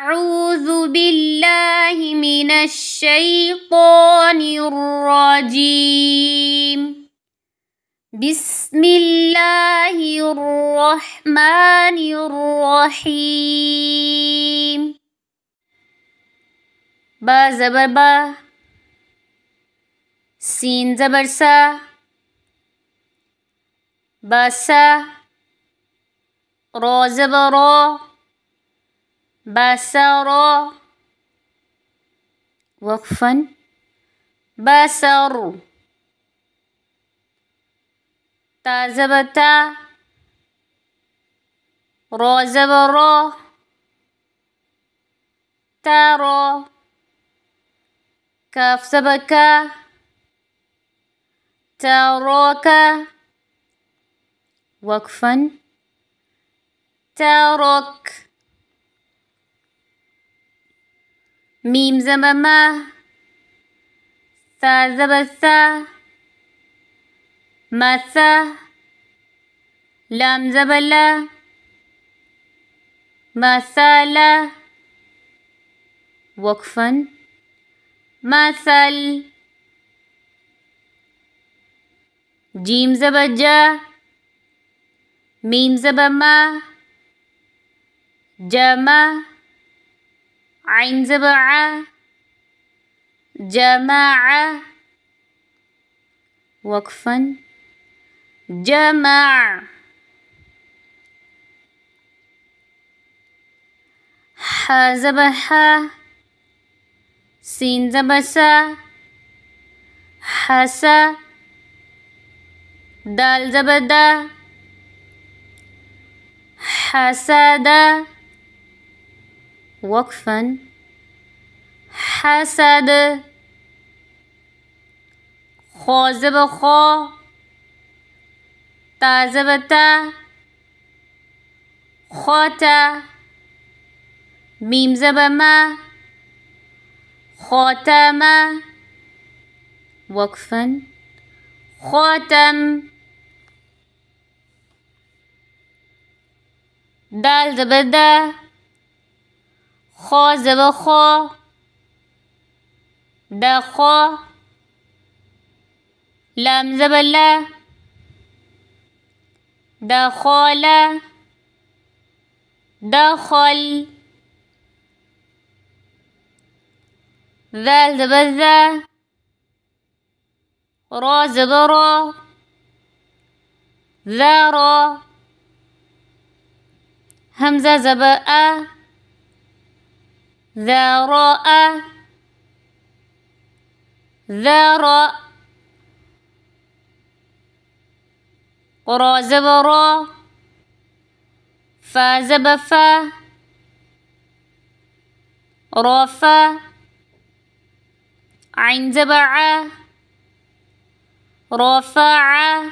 أعوذ بالله من الشيطان الرجيم. بسم الله الرحمن الرحيم. با زبر با. سين زبر سا. بسا را زبر را. بسر وقفا. بسر تازبتا. رازبرا تارو كاف سبكا تاروكا وقفا. تارك ميم زمما ثا زبثا مثا لام زبلا مثالا وقفا. مثل جيم زبجا ميم زبما جما عين زبعة جماعة وقفا جمع حزبها سين زبسا. حسا دال زبدا. حسدا وقفا. حسد. خازب خا. تازبتا خاتا. ميم زبما خاتم وقفا. خاتم. دال زبده خا زب خا دخا لام زب لا دخل دخل ذال زب ذا را زب را ذا همزة زب أ. ذراء ذراء. قرأ زبرا فا زبفا رافا. عين زبع رفع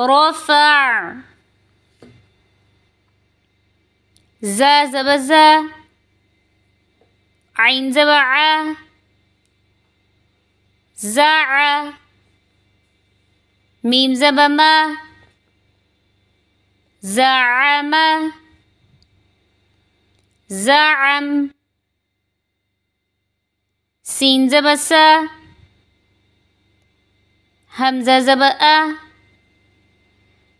رفع زا زبزا عين زبع زع ميم زبما زعم زعم سين زبسا همزة زبأ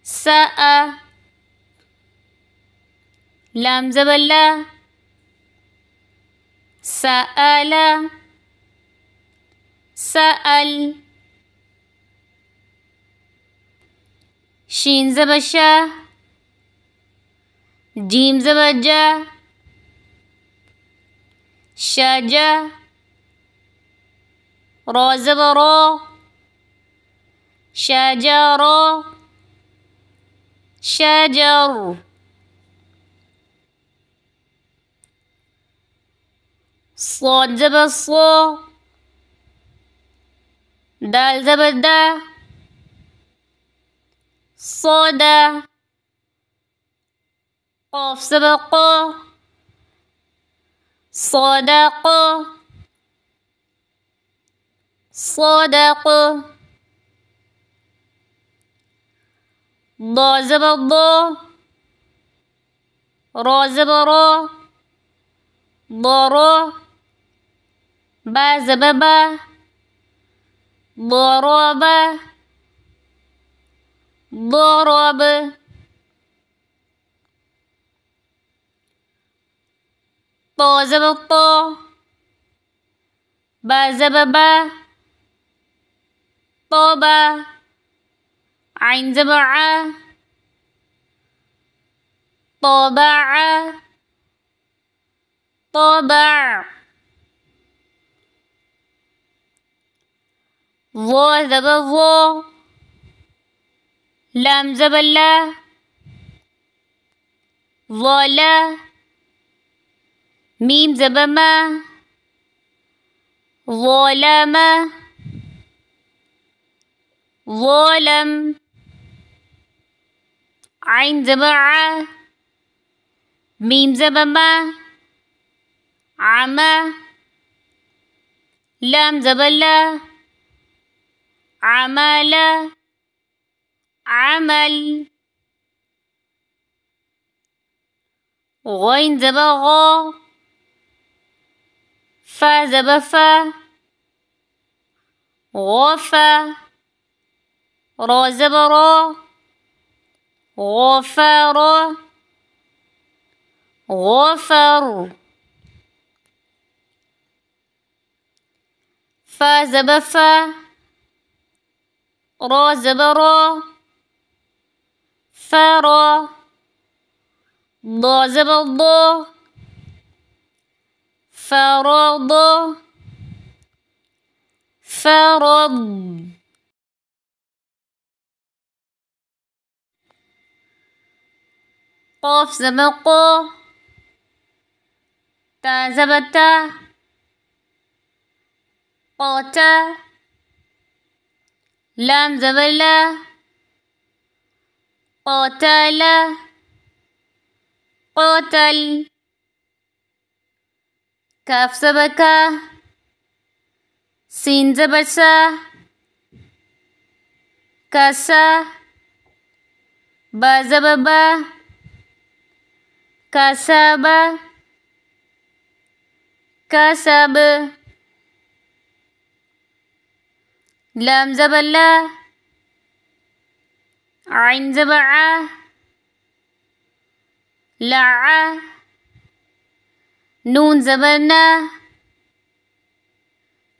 سأ لام زبلا سأل سأل. شين زبشا جيم زبجا شاجا را زبرا شجر شجر صاد زبر صو دال زبر دا صودا قاف زبر قا صدق صدق ضا زبر ضا را زبرا ضرا با زببا ضرب ضرب طا زبط طا با زببا طابا عين زبع طبع طبع ظا زب ظا لام زب لا. ظلا ميم زب ما. ظلم ظلم عين زبع ميم زبما عما لام زبلا عمل عمل. غين زبغا فا زبفا غفا را زبرا غفر غفر فا زبفا را زبرا فرا ضا زبضا فرض فرض. قاف زبق تا زبتا قاتا. لام زبلا قاتل قاتل كاف زبكا سين زبسا كاسا با زببا كسب كسب. لام زبلا. عين زبعة. لع نون زبنا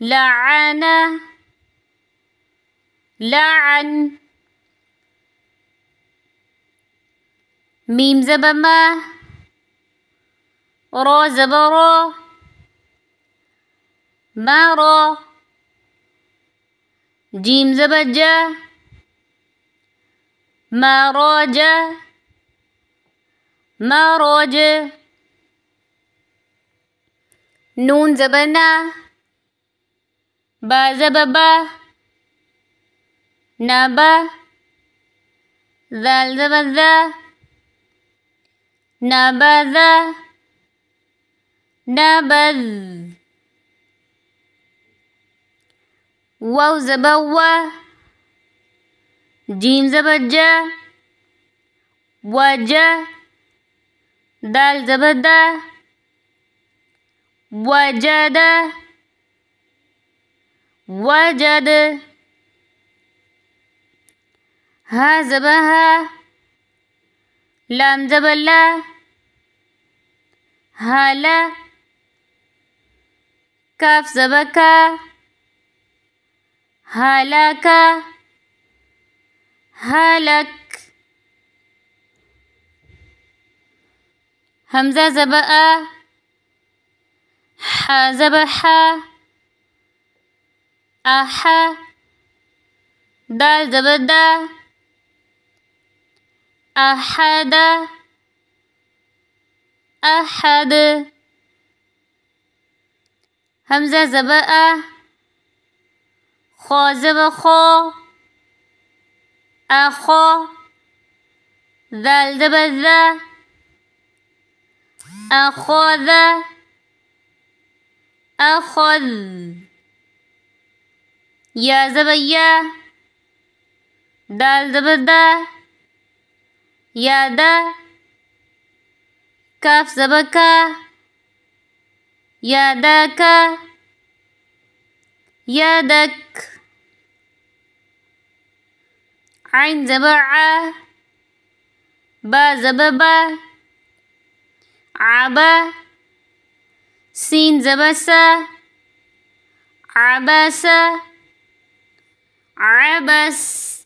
لعن لعن. ميم زبما. را زبرا. مرا جيم زبجة مراج مراج نون زبنا با زببا. نبا. ذال زبذا نبذا نبذ واو زبوا جيم زبجا وجا دال زبدا وجد وجد. ها زبها لام زبلا هلا. كاف زبكا هلك هلك. همزة زبأ ح زبح أح دال زبدا أحد أحد. همزة زباء خا زب خا أخا ذال زب ذا أخذ أخذ يا زبيا دال يا دا كاف زبكا يدك يدك. عين زبع با زببا عبا سين زبسا عبس عبس.